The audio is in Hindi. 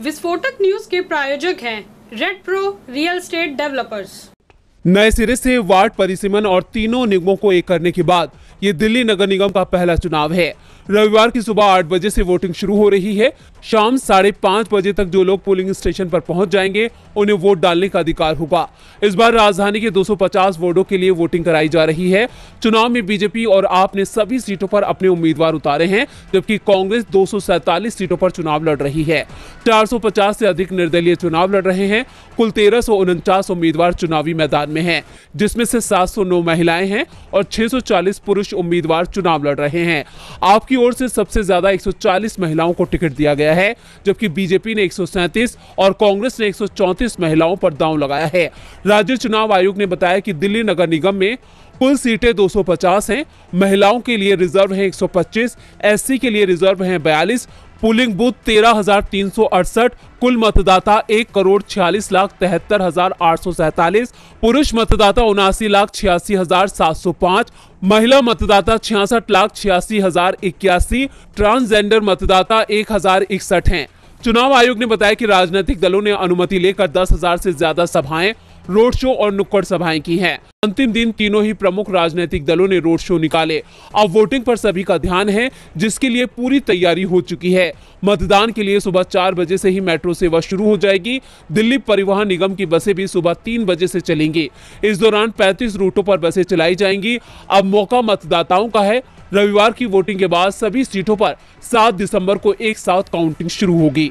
विस्फोटक न्यूज़ के प्रायोजक हैं Red Pro real estate developers नए सिरे से वार्ड परिसीमन और तीनों निगमों को एक करने के बाद ये दिल्ली नगर निगम का पहला चुनाव है। रविवार की सुबह आठ बजे से वोटिंग शुरू हो रही है। शाम साढ़े पाँच बजे तक जो लोग पोलिंग स्टेशन पर पहुँच जाएँगे, उन्हें वोट डालने का अधिकार होगा। इस बार राजधानी के 250 वार्डों के लिए वोटिंग कराई जा रही है। चुनाव में बीजेपी और आप ने सभी सीटों पर अपने उम्मीदवार उतारे हैं, जबकि कांग्रेस दो सीटों पर चुनाव लड़ रही है। 450 से अधिक निर्दलीय चुनाव लड़ रहे हैं। कुल तेरह उम्मीदवार चुनावी मैदान में हैं, जिसमें से 709 महिलाएँ हैं और 640 पुरुष उम्मीदवार चुनाव लड़ रहे हैं। आपकी ओर से सबसे ज़्यादा 140 महिलाओं को टिकट दिया गया है, जबकि बीजेपी ने एक और कांग्रेस ने एक महिलाओं पर दांव लगाया है। राज्य चुनाव आयोग ने बताया कि दिल्ली नगर निगम में कुल सीटें 250 हैं। महिलाओं के लिए रिज़र्व है 125 एससी के लिए रिज़र्व हैं 42 पोलिंग बूथ तेरह कुल मतदाता एक करोड़ छियालीस लाख तिहत्तर हज़ार आठ सौ सैतालीस, पुरुष मतदाता उनासी लाख छियासी हज़ार सात सौ महिला मतदाता छियासठ लाख छियासी हज़ार इक्यासी, ट्रांसजेंडर मतदाता एक हज़ार इकसठ हैं। चुनाव आयोग ने बताया कि राजनीतिक दलों ने अनुमति लेकर दस हज़ार से ज़्यादा सभाएँ रोड शो और नुक्कड़ सभाएँ की हैं। अंतिम दिन तीनों ही प्रमुख राजनीतिक दलों ने रोड शो निकाले। अब वोटिंग पर सभी का ध्यान है, जिसके लिए पूरी तैयारी हो चुकी है। मतदान के लिए सुबह चार बजे से ही मेट्रो सेवा शुरू हो जाएगी। दिल्ली परिवहन निगम की बसें भी सुबह तीन बजे से चलेंगी। इस दौरान पैंतीस रूटों पर बसें चलाई जाएँगी। अब मौका मतदाताओं का है। रविवार की वोटिंग के बाद सभी सीटों पर सात दिसंबर को एक साथ काउंटिंग शुरू होगी।